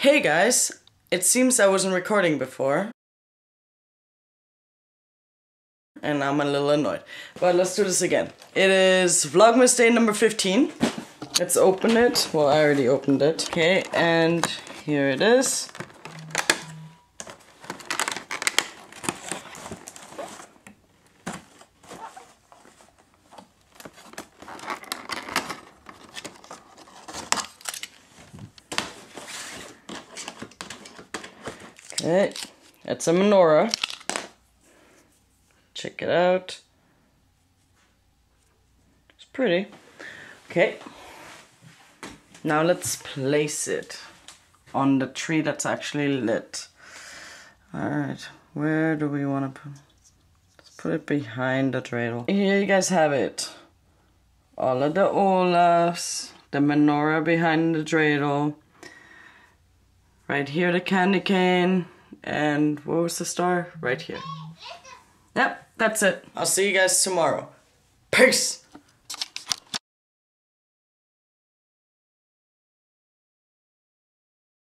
Hey guys, it seems I wasn't recording before. And I'm a little annoyed. But let's do this again. It is Vlogmas day number 15. Let's open it. Well, I already opened it. Okay, and here it is. Okay, it's a menorah. Check it out. It's pretty. Okay. Now let's place it on the tree that's actually lit. Alright, where do we want to put Let's put it behind the dreidel. Here you guys have it. All of the Olafs, the menorah behind the dreidel. Right here, the candy cane. And what was the star? Right here. Yep, that's it. I'll see you guys tomorrow. Peace!